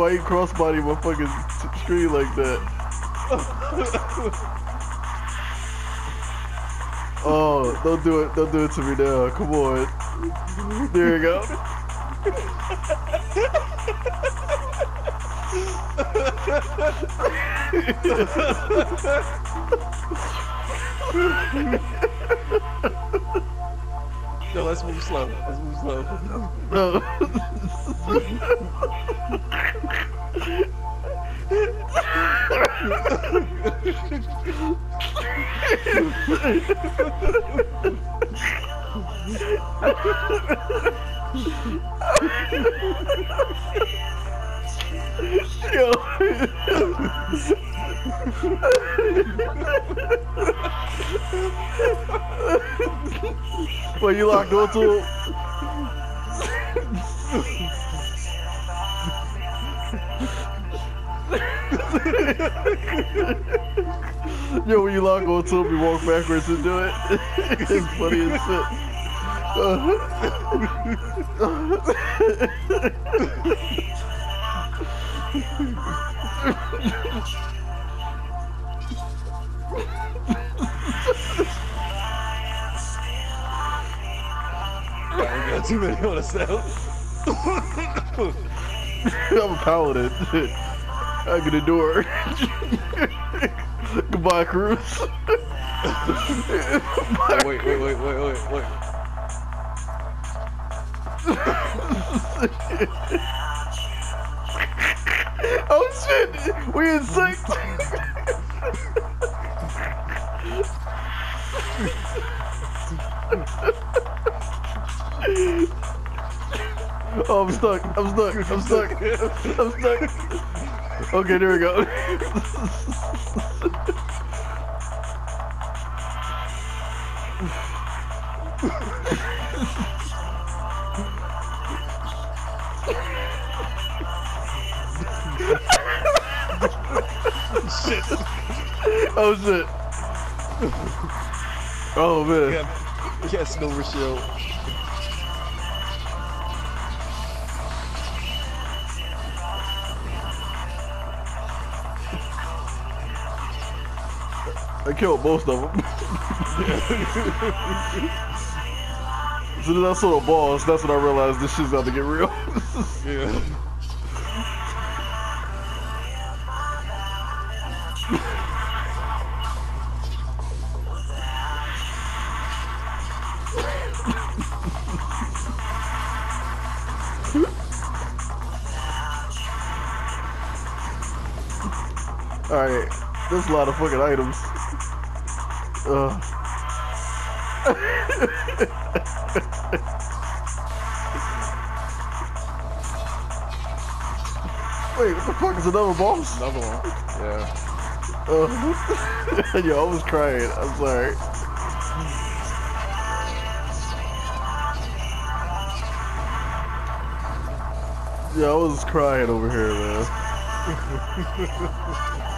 Why you crossbody my fucking screen like that? Oh, don't do it. Don't do it to me now. Come on. There you go. No, let's move slow. Let's move slow. No. Yo. Well, you locked onto? Yo, when you lock onto him, you walk backwards and do it. it's funny as shit. we got too many on us now. I'm a paladin. I can endure. Goodbye, Cruz. Oh, wait, wait, wait, wait, wait, wait. oh shit! We in sync! oh, I'm stuck. I'm stuck. I'm stuck. I'm stuck. Okay, there we go. Shit. Oh shit. Oh man. Yeah, yeah, Silver Shield. I killed most of them. as soon as I saw the boss, that's when I realized this shit's about to get real. Yeah. Alright, there's a lot of fucking items. Ugh. Wait, what the fuck is another boss? Another one. Yeah. Uh, yo, I was crying. I'm sorry. Yeah, I was crying over here, man.